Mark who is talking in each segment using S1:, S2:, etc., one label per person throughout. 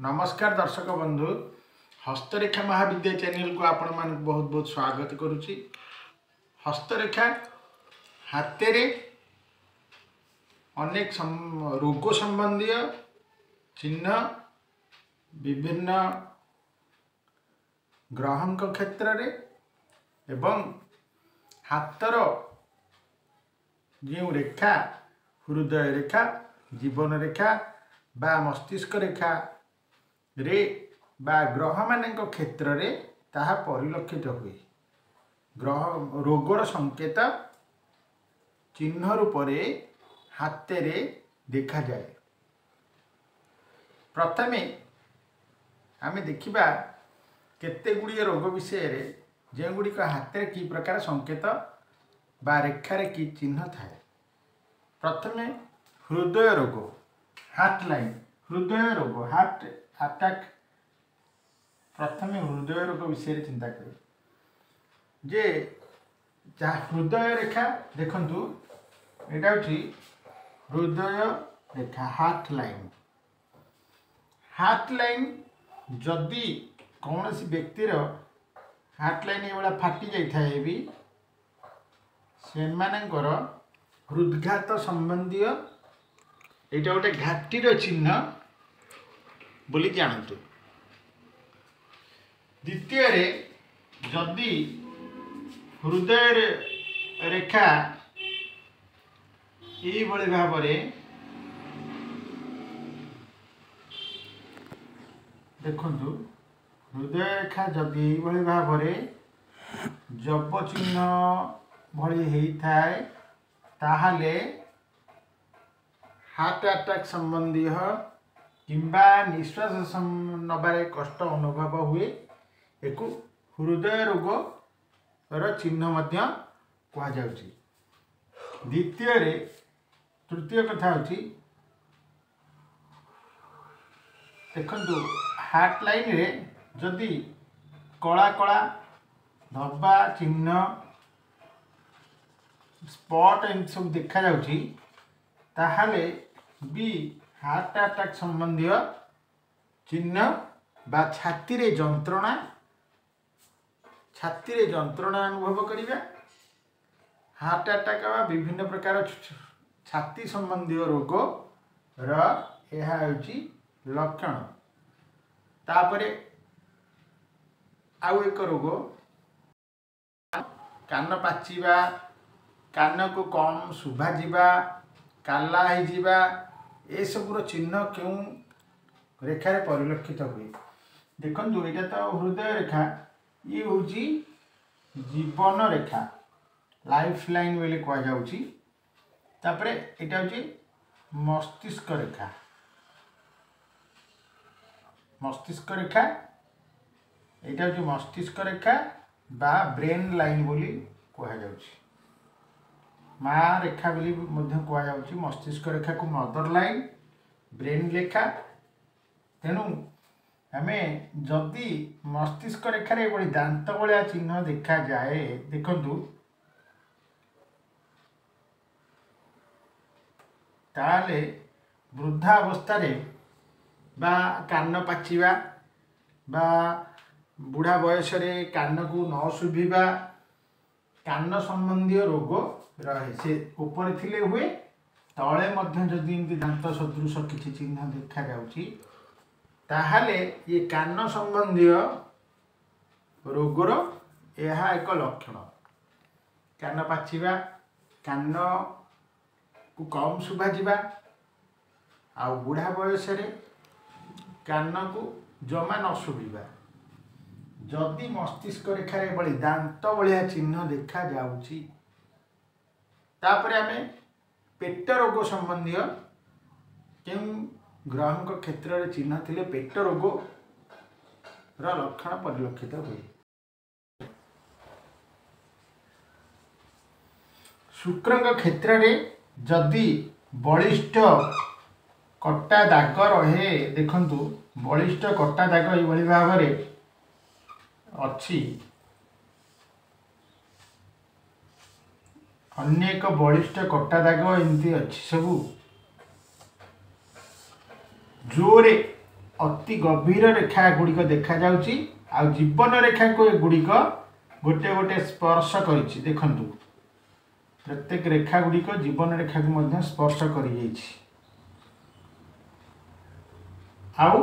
S1: ନମସ୍କାର ଦର୍ଶକ ବନ୍ଧୁ। ହସ୍ତରେଖା ମହାବିଦ୍ୟା ଚ୍ୟାନେଲକୁ ଆପଣମାନଙ୍କୁ ବହୁତ ବହୁତ ସ୍ୱାଗତ କରୁଛି। ହସ୍ତରେଖା ହାତରେ ଅନେକ ରୋଗ ସମ୍ବନ୍ଧୀୟ ଚିହ୍ନ ବିଭିନ୍ନ ଗ୍ରହଙ୍କ କ୍ଷେତ୍ରରେ ଏବଂ ହାତର ଯେଉଁ ରେଖା ହୃଦୟ ରେଖା ଜୀବନ ରେଖା ବା ମସ୍ତିଷ୍କ ରେଖାରେ ବା ଗ୍ରହମାନଙ୍କ କ୍ଷେତ୍ରରେ ତାହା ପରିଲକ୍ଷିତ ହୁଏ। ଗ୍ରହ ରୋଗର ସଂକେତ ଚିହ୍ନ ରୂପରେ ହାତରେ ଦେଖାଯାଏ। ପ୍ରଥମେ ଆମେ ଦେଖିବା କେତେ ଗୁଡ଼ିଏ ରୋଗ ବିଷୟରେ ଯେଉଁଗୁଡ଼ିକ ହାତରେ କି ପ୍ରକାର ସଂକେତ ବା ରେଖାରେ କି ଚିହ୍ନ ଥାଏ। ପ୍ରଥମେ ହୃଦୟ ରୋଗ ହାର୍ଟ ଲାଇନ୍ ହୃଦୟ ରୋଗ ହାର୍ଟ ଆଟାକ୍ ପ୍ରଥମେ ହୃଦୟ ରୋଗ ବିଷୟରେ ଚିନ୍ତା କରେ। ଯେ ଯାହା ହୃଦୟ ରେଖା ଦେଖନ୍ତୁ ଏଇଟା ହେଉଛି ହୃଦୟ ରେଖା ହାର୍ଟ ଲାଇନ୍। ହାର୍ଟ ଲାଇନ୍ ଯଦି କୌଣସି ବ୍ୟକ୍ତିର ହାର୍ଟ ଲାଇନ୍ ଏଇଭଳିଆ ଫାଟି ଯାଇଥାଏ ବି ସେମାନଙ୍କର ହୃଦଘାତ ସମ୍ବନ୍ଧୀୟ ଏଇଟା ଗୋଟେ ଘାଟିର ଚିହ୍ନ ବୋଲି ଜାଣନ୍ତୁ ଦ୍ୱିତୀୟରେ ଯଦି ହୃଦୟରେ ରେଖା ଏଇଭଳି ଭାବରେ ଦେଖନ୍ତୁ ହୃଦୟ ରେଖା ଯଦି ଏଇଭଳି ଭାବରେ ଜବ ଚିହ୍ନ ଭଳି ହେଇଥାଏ ତାହେଲେ ହାର୍ଟ ଆଟାକ୍ ସମ୍ବନ୍ଧୀୟ କିମ୍ବା ନିଶ୍ୱାସ ନେବାରେ କଷ୍ଟ ଅନୁଭବ ହୁଏ ଏକୁ ହୃଦୟ ରୋଗର ଚିହ୍ନ ମଧ୍ୟ କୁହାଯାଉଛି। ଦ୍ୱିତୀୟରେ ତୃତୀୟ କଥା ହେଉଛି ଦେଖନ୍ତୁ ହାର୍ଟ ଲାଇନରେ ଯଦି କଳା କଳା ଧବା ଚିହ୍ନ ସ୍ପଟ୍ ଏମିତି ସବୁ ଦେଖାଯାଉଛି ତାହେଲେ ବି ହାର୍ଟ ଆଟାକ୍ ସମ୍ବନ୍ଧୀୟ ଚିହ୍ନ ବା ଛାତିରେ ଯନ୍ତ୍ରଣା ଛାତିରେ ଯନ୍ତ୍ରଣା ଅନୁଭବ କରିବା। ହାର୍ଟ ଆଟାକ୍ ବା ବିଭିନ୍ନ ପ୍ରକାର ଛାତି ସମ୍ବନ୍ଧୀୟ ରୋଗର ଏହା ହେଉଛି ଲକ୍ଷଣ। ତାପରେ ଆଉ ଏକ ରୋଗ କାନ ପାଚିବା କାନକୁ କମ୍ ଶୁଭାଯିବା କାଲା ହେଇଯିବା ଏସବୁର ଚିହ୍ନ କେଉଁ ରେଖାରେ ପରିଲକ୍ଷିତ ହୁଏ ଦେଖନ୍ତୁ ଏଇଟା ତ ହୃଦୟ ରେଖା ଇଏ ହେଉଛି ଜୀବନ ରେଖା ଲାଇଫ୍ ଲାଇନ୍ ବୋଲି କୁହାଯାଉଛି। ତାପରେ ଏଇଟା ହେଉଛି ମସ୍ତିଷ୍କ ରେଖା। ମସ୍ତିଷ୍କ ରେଖା ଏଇଟା ହେଉଛି ମସ୍ତିଷ୍କ ରେଖା ବା ବ୍ରେନ୍ ଲାଇନ୍ ବୋଲି କୁହାଯାଉଛି। ମା ରେଖା ବୋଲି ମଧ୍ୟ କୁହାଯାଉଛି ମସ୍ତିଷ୍କ ରେଖାକୁ ମଦର ଲାଇନ୍ ବ୍ରେନ୍ ରେଖା ତେଣୁ ଆମେ ଯଦି ମସ୍ତିଷ୍କ ରେଖାରେ ଏଭଳି ଦାନ୍ତ ଭଳିଆ ଚିହ୍ନ ଦେଖାଯାଏ ଦେଖନ୍ତୁ ତାହେଲେ ବୃଦ୍ଧା ଅବସ୍ଥାରେ ବା କାନ ପାଚିବା ବା ବୁଢ଼ା ବୟସରେ କାନକୁ ନ ଶୁଭିବା କାନ ସମ୍ବନ୍ଧୀୟ ରୋଗ ରହେ। ସେ ଉପରେ ଥିଲେ ହୁଏ ତଳେ ମଧ୍ୟ ଯଦି ଏମିତି ଦାନ୍ତ ସଦୃଶ କିଛି ଚିହ୍ନ ଦେଖାଯାଉଛି ତାହେଲେ ଇଏ କାନ ସମ୍ବନ୍ଧୀୟ ରୋଗର ଏହା ଏକ ଲକ୍ଷଣ। କାନ ପାଚିବା କାନକୁ କମ୍ ଶୁଭାଯିବା ଆଉ ବୁଢ଼ା ବୟସରେ କାନକୁ ଜମା ନ ଶୁଭିବା। ଯଦି ମସ୍ତିଷ୍କ ରେଖାରେ ଏଭଳି ଦାନ୍ତ ଭଳିଆ ଚିହ୍ନ ଦେଖାଯାଉଛି ତାପରେ ଆମେ ପେଟ ରୋଗ ସମ୍ବନ୍ଧୀୟ କେଉଁ ଗ୍ରହଙ୍କ କ୍ଷେତ୍ରରେ ଚିହ୍ନ ଥିଲେ ପେଟ ରୋଗର ଲକ୍ଷଣ ପରିଲକ୍ଷିତ ହୁଏ। ଶୁକ୍ରଙ୍କ କ୍ଷେତ୍ରରେ ଯଦି ବଳିଷ୍ଠ କଟା ଦାଗ ରହେ ଦେଖନ୍ତୁ ବଳିଷ୍ଠ କଟା ଦାଗ ଏଇଭଳି ଭାବରେ ଅଛି ଅନେକ ବଳିଷ୍ଠ କଟା ଦାଗ ଏମିତି ଅଛି ସବୁ ଜୋରେ ଅତି ଗଭୀର ରେଖା ଗୁଡ଼ିକ ଦେଖାଯାଉଛି ଆଉ ଜୀବନ ରେଖାକୁ ଏଗୁଡ଼ିକ ଗୋଟେ ଗୋଟେ ସ୍ପର୍ଶ କରିଛି ଦେଖନ୍ତୁ ପ୍ରତ୍ୟେକ ରେଖା ଗୁଡ଼ିକ ଜୀବନ ରେଖାକୁ ମଧ୍ୟ ସ୍ପର୍ଶ କରିଯାଇଛି ଆଉ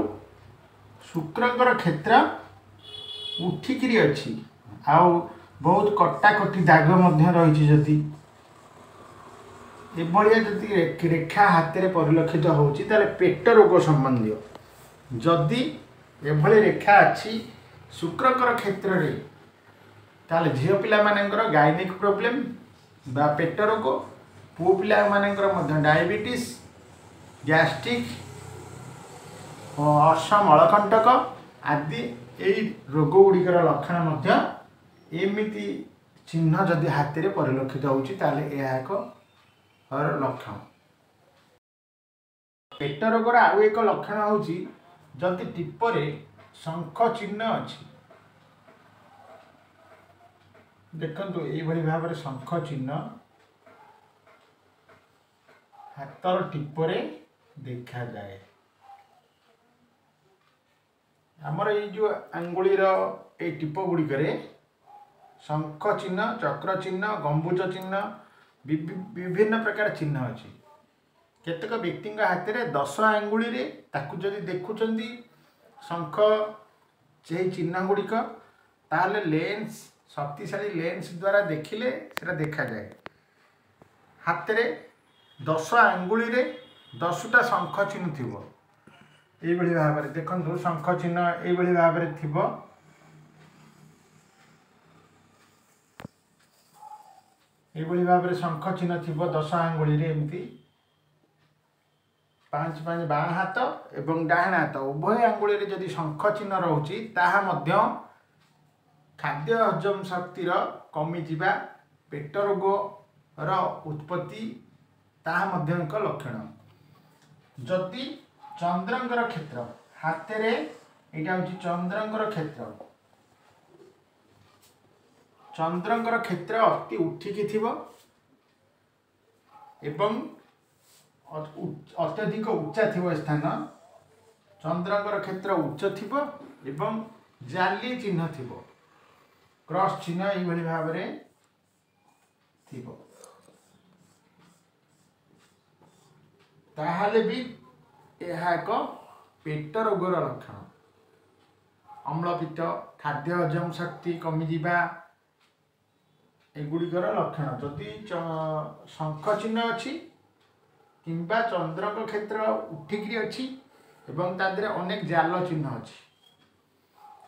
S1: ଶୁକ୍ରଙ୍କର କ୍ଷେତ୍ର ଉଠିକିରି ଅଛି। ଆଉ ବହୁତ କଟାକଟି ଦାଗ ମଧ୍ୟ ରହିଛି ଯଦି। ଏଭଳିଆ ଯଦି ରେ- ରେଖା ହାତରେ ପରିଲକ୍ଷିତ ହେଉଛି ତାହେଲେ ପେଟ ରୋଗ ସମ୍ବନ୍ଧୀୟ। ଯଦି ଏଭଳି ରେଖା ଅଛି ଶୁକ୍ରଙ୍କର କ୍ଷେତ୍ରରେ ତାହେଲେ ଝିଅ ପିଲାମାନଙ୍କର ଗାଇନିକ୍ ପ୍ରୋବ୍ଲେମ୍ ବା ପେଟ ରୋଗ ପୁଅ ପିଲାମାନଙ୍କର ମଧ୍ୟ ଡାଇବେଟିସ୍ ଗ୍ୟାଷ୍ଟ୍ରିକ୍ ଅସମଳକଣ୍ଟକ ଆଦି ଏଇ ରୋଗ ଗୁଡ଼ିକର ଲକ୍ଷଣ ମଧ୍ୟ ଏମିତି ଚିହ୍ନ ଯଦି ହାତରେ ପରିଲକ୍ଷିତ ହେଉଛି ତାହେଲେ ଏହା ଏକ ଲକ୍ଷଣ। ପେଟ ରୋଗର ଆଉ ଏକ ଲକ୍ଷଣ ହେଉଛି ଯଦି ଟିପରେ ଶଙ୍ଖ ଚିହ୍ନ ଅଛି। ଦେଖନ୍ତୁ ଏଇଭଳି ଭାବରେ ଶଙ୍ଖ ଚିହ୍ନ ହାତର ଟିପରେ ଦେଖାଯାଏ। ଆମର ଏଇ ଯେଉଁ ଆଙ୍ଗୁଳିର ଏଇ ଟିପ ଗୁଡ଼ିକରେ ଶଙ୍ଖ ଚିହ୍ନ ଚକ୍ର ଚିହ୍ନ ଗମ୍ବୁଜ ଚିହ୍ନ ବିଭି- ବିଭିନ୍ନ ପ୍ରକାର ଚିହ୍ନ ଅଛି। କେତେକ ବ୍ୟକ୍ତିଙ୍କ ହାତରେ ଦଶ ଆଙ୍ଗୁଳିରେ ତାକୁ ଯଦି ଦେଖୁଛନ୍ତି ଶଙ୍ଖ ସେହି ଚିହ୍ନ ଗୁଡ଼ିକ ତାହେଲେ ଲେନ୍ସ ଶକ୍ତିଶାଳୀ ଲେନ୍ସ ଦ୍ୱାରା ଦେଖିଲେ ସେଟା ଦେଖାଯାଏ। ହାତରେ ଦଶ ଆଙ୍ଗୁଳିରେ ଦଶଟା ଶଙ୍ଖ ଚିହ୍ନ ଥିବ। ଏଇଭଳି ଭାବରେ ଦେଖନ୍ତୁ ଶଙ୍ଖ ଚିହ୍ନ ଏଇଭଳି ଭାବରେ ଥିବ। ଏଇଭଳି ଭାବରେ ଶଙ୍ଖ ଚିହ୍ନ ଥିବ ଦଶ ଆଙ୍ଗୁଳିରେ ଏମିତି। ପାଞ୍ଚ ପାଞ୍ଚ ବାଁ ହାତ ଏବଂ ଡାହାଣ ହାତ। ଉଭୟ ଆଙ୍ଗୁଳିରେ ଯଦି ଶଙ୍ଖ ଚିହ୍ନ ରହୁଛି ତାହା ମଧ୍ୟ ଖାଦ୍ୟ ହଜମ ଶକ୍ତିର କମିଯିବା ପେଟ ରୋଗର ଉତ୍ପତ୍ତି ତାହା ମଧ୍ୟ ଏକ ଲକ୍ଷଣ। ଯଦି চন্দ্রঙ্কর ক্ষেত্র। হাতেরে এটা হচ্ছে চন্দ্রঙ্কর ক্ষেত্র। চন্দ্রঙ্কর ক্ষেত্র অতি উঠিকি থিব এবং অত্যধিক উচ্চা থিব স্থান চন্দ্রঙ্কর ক্ষেত্র উচ্চ থিব এবং জালি চিহ্ন থিব ক্রস চিহ্ন এইভাবে ভাবে থিব তাহলে বি ଏହା ଏକ ପେଟ ରୋଗର ଲକ୍ଷଣ। ଅମ୍ଳପିତ୍ତ ଖାଦ୍ୟ ହଜମ ଶକ୍ତି କମିଯିବା ଏଗୁଡ଼ିକର ଲକ୍ଷଣ। ଯଦି ଶଙ୍ଖ ଚିହ୍ନ ଅଛି କିମ୍ବା ଚନ୍ଦ୍ରଙ୍କ କ୍ଷେତ୍ର ଉଠିକିରି ଅଛି ଏବଂ ତା ଦେହରେ ଅନେକ ଜାଲ ଚିହ୍ନ ଅଛି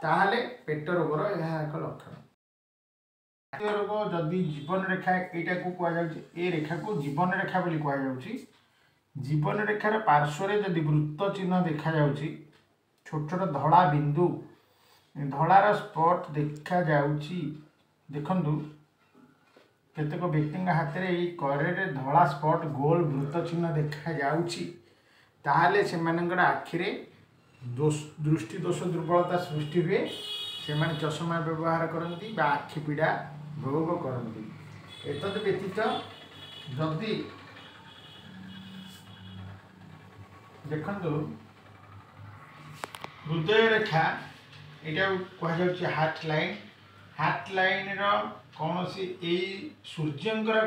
S1: ତାହେଲେ ପେଟ ରୋଗର ଏହା ଏକ ଲକ୍ଷଣ। ରୋଗ ଯଦି ଜୀବନ ରେଖା ଏଇଟାକୁ କୁହାଯାଉଛି ଏ ରେଖାକୁ ଜୀବନ ରେଖା ବୋଲି କୁହାଯାଉଛି। জীবনরেখার পার্শ্বরে যদি বৃত্ত চিহ্ন দেখা যাচ্ছে ছোট ছোট ধড়া বিন্দু ধড়ার স্পট দেখা যাচ্ছি দেখুন কেতক ব্যক্তিঙ্ হাতের এই করের ধড়া স্পট গোল বৃত্ত চিহ্ন দেখা যাচ্ছি তাহলে সেমানঙ্কর আখিরে দোষ দৃষ্টিদোষ দুর্বলতা সৃষ্টি হুয়ে সেমানে চশমা ব্যবহার করতে বা আখি পীড়া ভোগ করতে এতদ ব্যতীত যদি ଦେଖନ୍ତୁ ହୃଦୟ ରେଖା ଏଇଟା କୁହାଯାଉଛି ହାର୍ଟ ଲାଇନ୍ ହାର୍ଟ ଲାଇନ୍ର କୌଣସି ଏଇ ସୂର୍ଯ୍ୟଙ୍କର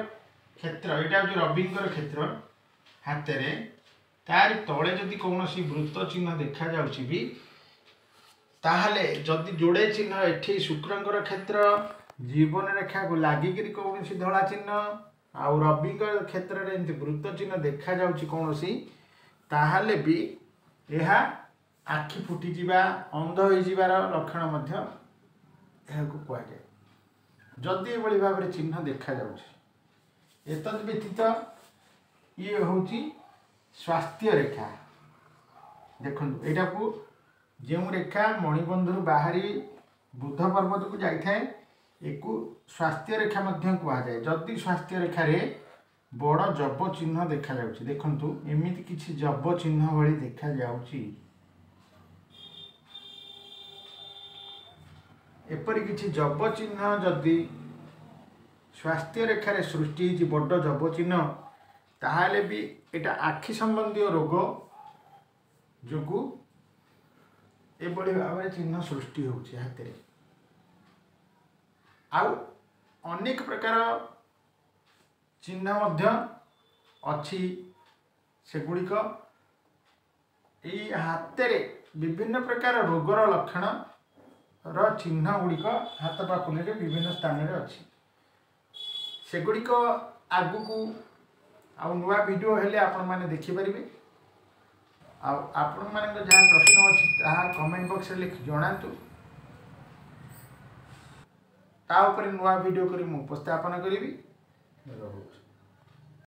S1: କ୍ଷେତ୍ର ଏଇଟା ହେଉଛି ରବିଙ୍କର କ୍ଷେତ୍ର ହାତରେ। ତାରି ତଳେ ଯଦି କୌଣସି ବୃତ୍ତ ଚିହ୍ନ ଦେଖାଯାଉଛି ବି ତାହେଲେ ଯଦି ଯୋଡ଼େ ଚିହ୍ନ ଏଠି ଶୁକ୍ରଙ୍କର କ୍ଷେତ୍ର ଜୀବନ ରେଖାକୁ ଲାଗିକିରି କୌଣସି ଧଳା ଚିହ୍ନ ଆଉ ରବିଙ୍କ କ୍ଷେତ୍ରରେ ଏମିତି ବୃତ୍ତ ଚିହ୍ନ ଦେଖାଯାଉଛି କୌଣସି ତାହେଲେ ବି ଏହା ଆଖି ଫୁଟିଯିବା ଅନ୍ଧ ହୋଇଯିବାର ଲକ୍ଷଣ ମଧ୍ୟ ଏହାକୁ କୁହାଯାଏ। ଯଦି ଏଭଳି ଭାବରେ ଚିହ୍ନ ଦେଖାଯାଉଛି ଏତଦ୍ ବ୍ୟତୀତ ଇଏ ହେଉଛି ସ୍ୱାସ୍ଥ୍ୟ ରେଖା। ଦେଖନ୍ତୁ ଏଇଟାକୁ ଯେଉଁ ରେଖା ମଣିବନ୍ଧରୁ ବାହାରି ବୁଦ୍ଧ ପର୍ବତକୁ ଯାଇଥାଏ ଏକୁ ସ୍ୱାସ୍ଥ୍ୟ ରେଖା ମଧ୍ୟ କୁହାଯାଏ। ଯଦି ସ୍ୱାସ୍ଥ୍ୟ ରେଖାରେ ବଡ଼ ଜବ ଚିହ୍ନ ଦେଖାଯାଉଛି। ଦେଖନ୍ତୁ ଏମିତି କିଛି ଜବ ଚିହ୍ନ ଭଳି ଦେଖାଯାଉଛି। ଏପରି କିଛି ଜବ ଚିହ୍ନ ଯଦି ସ୍ୱାସ୍ଥ୍ୟ ରେଖାରେ ସୃଷ୍ଟି ହେଇଛି ବଡ଼ ଜବ ଚିହ୍ନ ତାହେଲେ ବି ଏଇଟା ଆଖି ସମ୍ବନ୍ଧୀୟ ରୋଗ ଯୋଗୁଁ ଏଭଳି ଭାବରେ ଚିହ୍ନ ସୃଷ୍ଟି ହେଉଛି ହାତରେ। ଆଉ ଅନେକ ପ୍ରକାର ଚିହ୍ନ ମଧ୍ୟ ଅଛି ସେଗୁଡ଼ିକ। ଏଇ ହାତରେ ବିଭିନ୍ନ ପ୍ରକାର ରୋଗର ଲକ୍ଷଣର ଚିହ୍ନ ଗୁଡ଼ିକ ହାତ ପାପୁଲିରେ ବିଭିନ୍ନ ସ୍ଥାନରେ ଅଛି। ସେଗୁଡ଼ିକ ଆଗକୁ ଆଉ ନୂଆ ଭିଡ଼ିଓ ହେଲେ ଆପଣମାନେ ଦେଖିପାରିବେ। ଆଉ ଆପଣମାନଙ୍କ ଯାହା ପ୍ରଶ୍ନ ଅଛି ତାହା କମେଣ୍ଟ ବକ୍ସରେ ଲେଖି ଜଣାନ୍ତୁ। ତା ଉପରେ ନୂଆ ଭିଡ଼ିଓ କରି ମୁଁ ଉପସ୍ଥାପନ କରିବି। Road.